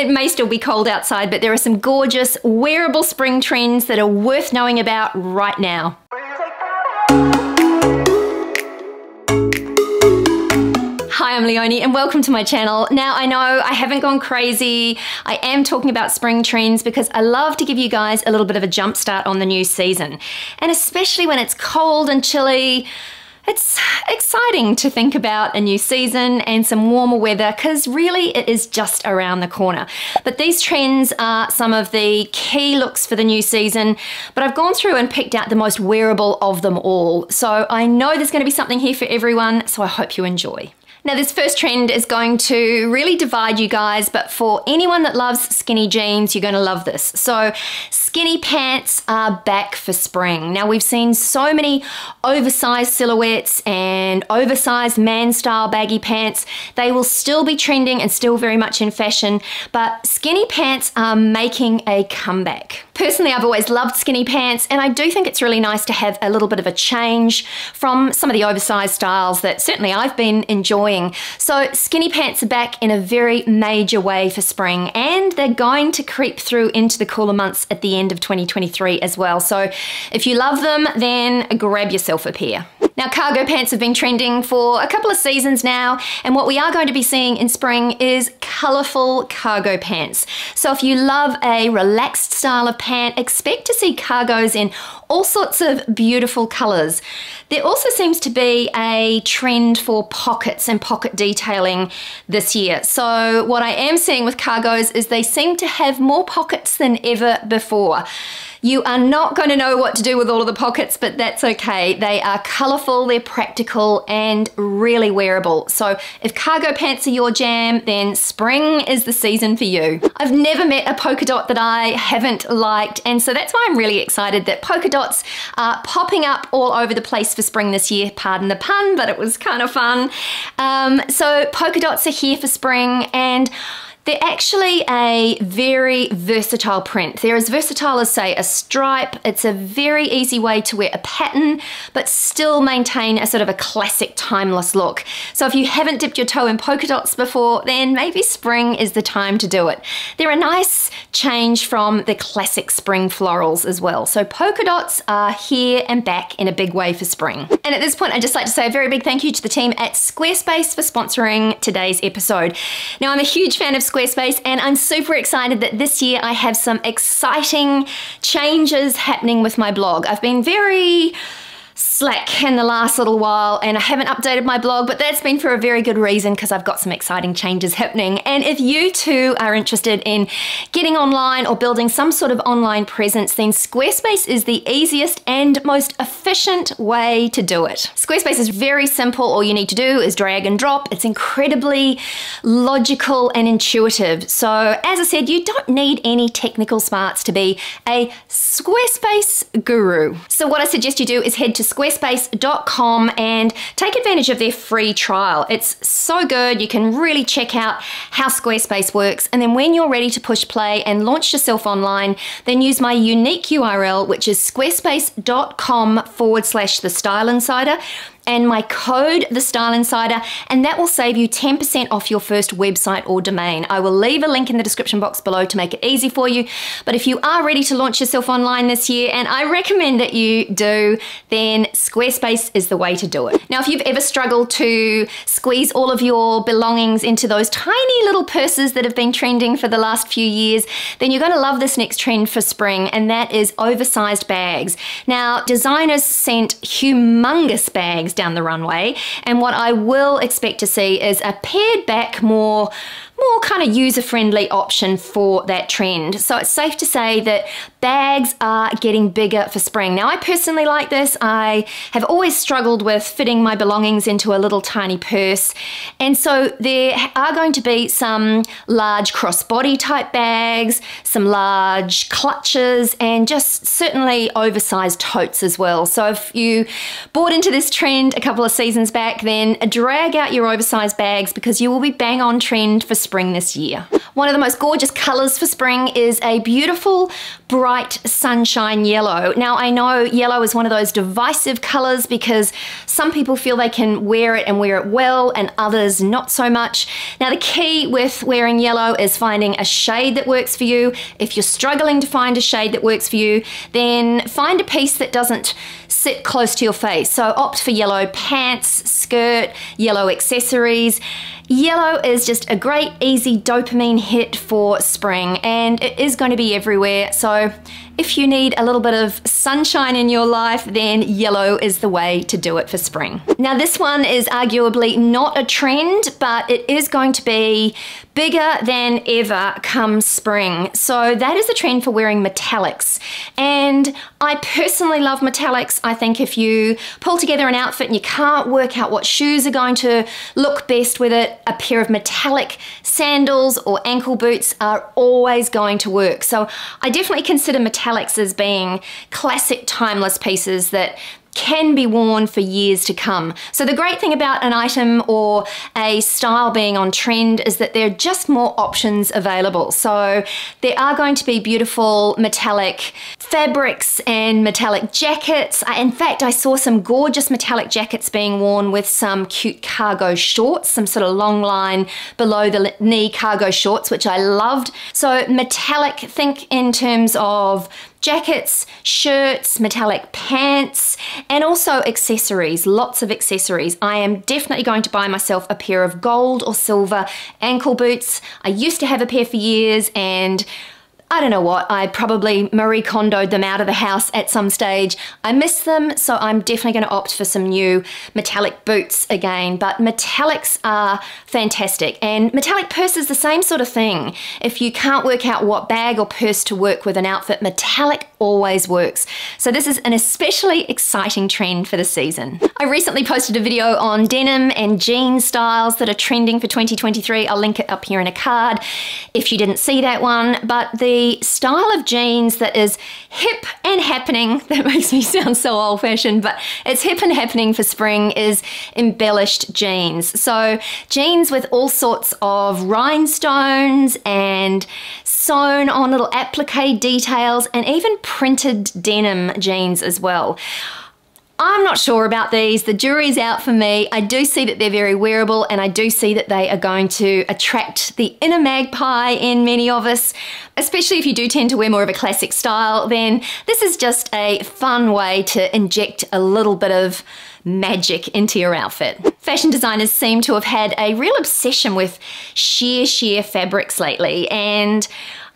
It may still be cold outside, but there are some gorgeous wearable spring trends that are worth knowing about right now. Hi, I'm Leonie and welcome to my channel. Now, I know I haven't gone crazy. I am talking about spring trends because I love to give you guys a little bit of a jump start on the new season. And especially when it's cold and chilly, it's exciting to think about a new season and some warmer weather because really it is just around the corner. But these trends are some of the key looks for the new season, but I've gone through and picked out the most wearable of them all. So I know there's going to be something here for everyone, so I hope you enjoy. Now this first trend is going to really divide you guys, but for anyone that loves skinny jeans, you're gonna love this. So skinny pants are back for spring. Now we've seen so many oversized silhouettes and oversized man style baggy pants. They will still be trending and still very much in fashion, but skinny pants are making a comeback. Personally, I've always loved skinny pants and I do think it's really nice to have a little bit of a change from some of the oversized styles that certainly I've been enjoying. So skinny pants are back in a very major way for spring and they're going to creep through into the cooler months at the end of 2023 as well. So if you love them, then grab yourself a pair. Now, cargo pants have been trending for a couple of seasons now, and what we are going to be seeing in spring is colourful cargo pants. So if you love a relaxed style of pant, expect to see cargos in all sorts of beautiful colours. There also seems to be a trend for pockets and pocket detailing this year. So what I am seeing with cargos is they seem to have more pockets than ever before. You are not going to know what to do with all of the pockets, but that's okay. They are colourful, they're practical, and really wearable. So if cargo pants are your jam, then spring is the season for you. I've never met a polka dot that I haven't liked, and so that's why I'm really excited that polka dots are popping up all over the place for spring this year. Pardon the pun, but it was kind of fun. Um, so polka dots are here for spring, and they're actually a very versatile print. They're as versatile as say a stripe. It's a very easy way to wear a pattern, but still maintain a sort of a classic timeless look. So if you haven't dipped your toe in polka dots before, then maybe spring is the time to do it. They're a nice change from the classic spring florals as well. So polka dots are here and back in a big way for spring. And at this point, I'd just like to say a very big thank you to the team at Squarespace for sponsoring today's episode. Now, I'm a huge fan of Squarespace and I'm super excited that this year I have some exciting changes happening with my blog. I've been very slack in the last little while and I haven't updated my blog, but that's been for a very good reason because I've got some exciting changes happening. And if you too are interested in getting online or building some sort of online presence, then Squarespace is the easiest and most efficient way to do it. Squarespace is very simple. All you need to do is drag and drop. It's incredibly logical and intuitive. So as I said, you don't need any technical smarts to be a Squarespace guru. So what I suggest you do is head to squarespace.com and take advantage of their free trial. It's so good. You can really check out how Squarespace works. And then when you're ready to push play and launch yourself online, then use my unique URL, which is squarespace.com forward slash the style insider and my code, the Style Insider, and that will save you 10% off your first website or domain. I will leave a link in the description box below to make it easy for you. But if you are ready to launch yourself online this year, and I recommend that you do, then Squarespace is the way to do it. Now, if you've ever struggled to squeeze all of your belongings into those tiny little purses that have been trending for the last few years, then you're going to love this next trend for spring, and that is oversized bags. Now, designers sent humongous bags down the runway. And what I will expect to see is a pared back, more more kind of user-friendly option for that trend. So it's safe to say that bags are getting bigger for spring. Now I personally like this. I have always struggled with fitting my belongings into a little tiny purse. And so there are going to be some large crossbody type bags, some large clutches, and just certainly oversized totes as well. So if you bought into this trend a couple of seasons back, then drag out your oversized bags because you will be bang on trend for spring this year. One of the most gorgeous colors for spring is a beautiful bright sunshine yellow. Now I know yellow is one of those divisive colors because some people feel they can wear it and wear it well and others not so much. Now the key with wearing yellow is finding a shade that works for you. If you're struggling to find a shade that works for you, then find a piece that doesn't sit close to your face. So opt for yellow pants, skirt, yellow accessories. Yellow is just a great, easy dopamine hit for spring, and it is going to be everywhere. So if you need a little bit of sunshine in your life, then yellow is the way to do it for spring. Now, this one is arguably not a trend, but it is going to be bigger than ever come spring. So that is the trend for wearing metallics. And I personally love metallics. I think if you pull together an outfit and you can't work out what shoes are going to look best with it, a pair of metallic sandals or ankle boots are always going to work. So I definitely consider metallic as being classic timeless pieces that can be worn for years to come. So the great thing about an item or a style being on trend is that there are just more options available. So there are going to be beautiful metallic fabrics and metallic jackets. Uh, in fact, I saw some gorgeous metallic jackets being worn with some cute cargo shorts, some sort of long line below the knee cargo shorts, which I loved. So metallic, think in terms of jackets, shirts, metallic pants, and also accessories, lots of accessories. I am definitely going to buy myself a pair of gold or silver ankle boots. I used to have a pair for years and I don't know what, I probably Marie Kondoed them out of the house at some stage. I miss them, so I'm definitely going to opt for some new metallic boots again. But metallics are fantastic. And metallic purse is the same sort of thing. If you can't work out what bag or purse to work with an outfit, metallic always works. So this is an especially exciting trend for the season. I recently posted a video on denim and jean styles that are trending for 2023. I'll link it up here in a card if you didn't see that one. But the style of jeans that is hip and happening, that makes me sound so old fashioned, but it's hip and happening for spring, is embellished jeans. So, jeans with all sorts of rhinestones and sewn on little applique details and even printed denim jeans as well. I'm not sure about these. The jury's out for me. I do see that they're very wearable and I do see that they are going to attract the inner magpie in many of us, especially if you do tend to wear more of a classic style, then this is just a fun way to inject a little bit of magic into your outfit. Fashion designers seem to have had a real obsession with sheer, sheer fabrics lately and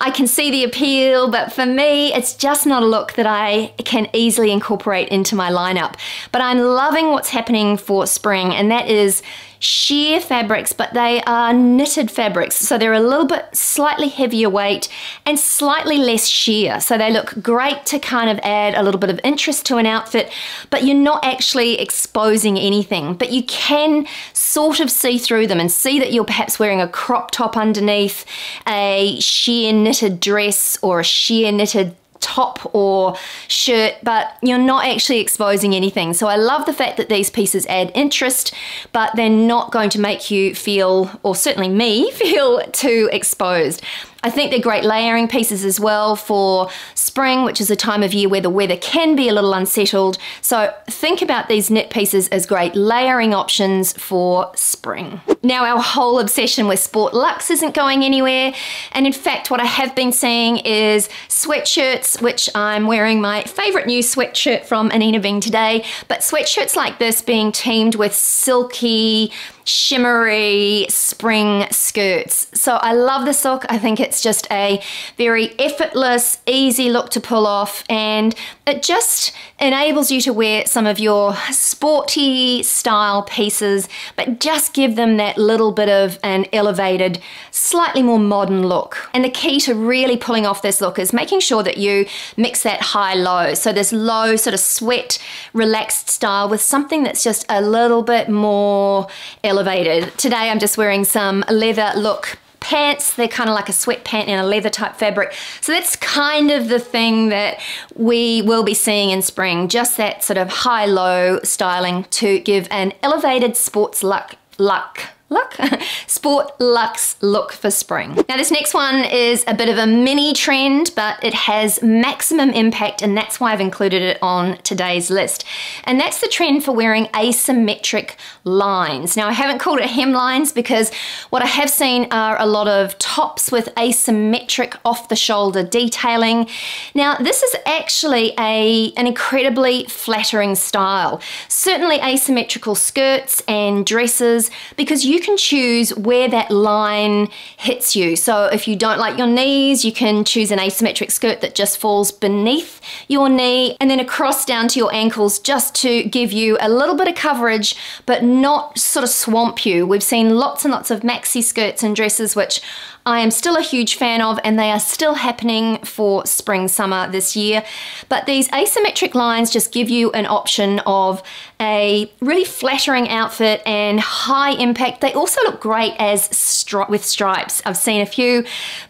I can see the appeal, but for me, it's just not a look that I can easily incorporate into my lineup. But I'm loving what's happening for spring, and that is sheer fabrics, but they are knitted fabrics. So they're a little bit slightly heavier weight and slightly less sheer. So they look great to kind of add a little bit of interest to an outfit, but you're not actually exposing anything. But you can sort of see through them and see that you're perhaps wearing a crop top underneath, a sheer knitted dress or a sheer knitted top or shirt, but you're not actually exposing anything. So I love the fact that these pieces add interest, but they're not going to make you feel, or certainly me, feel too exposed. I think they're great layering pieces as well for spring, which is a time of year where the weather can be a little unsettled. So think about these knit pieces as great layering options for spring. Now our whole obsession with Sport Luxe isn't going anywhere. And in fact, what I have been seeing is sweatshirts, which I'm wearing my favorite new sweatshirt from Anine Bing today, but sweatshirts like this being teamed with silky, shimmery spring skirts. So I love this look. I think it's just a very effortless, easy look to pull off and it just enables you to wear some of your sporty style pieces, but just give them that little bit of an elevated, slightly more modern look. And the key to really pulling off this look is making sure that you mix that high-low. So this low sort of sweat, relaxed style with something that's just a little bit more elevated. Today I'm just wearing some leather look pants. They're kind of like a sweat pant in a leather type fabric. So that's kind of the thing that we will be seeing in spring, just that sort of high-low styling to give an elevated sports look, look look, Sport Luxe look for spring. Now this next one is a bit of a mini trend, but it has maximum impact and that's why I've included it on today's list. And that's the trend for wearing asymmetric lines. Now I haven't called it hemlines because what I have seen are a lot of tops with asymmetric off the shoulder detailing. Now this is actually a, an incredibly flattering style. Certainly asymmetrical skirts and dresses because you can choose where that line hits you. So if you don't like your knees, you can choose an asymmetric skirt that just falls beneath your knee and then across down to your ankles just to give you a little bit of coverage but not sort of swamp you. We've seen lots and lots of maxi skirts and dresses which I am still a huge fan of and they are still happening for spring summer this year. But these asymmetric lines just give you an option of a really flattering outfit and high impact. They also look great as stri with stripes. I've seen a few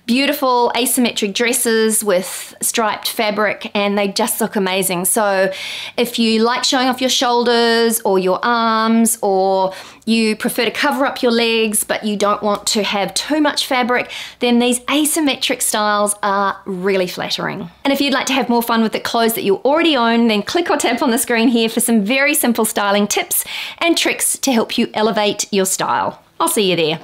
beautiful asymmetric dresses with striped fabric and they just look amazing. So if you like showing off your shoulders or your arms or you prefer to cover up your legs but you don't want to have too much then these asymmetric styles are really flattering. And if you'd like to have more fun with the clothes that you already own, then click or tap on the screen here for some very simple styling tips and tricks to help you elevate your style. I'll see you there.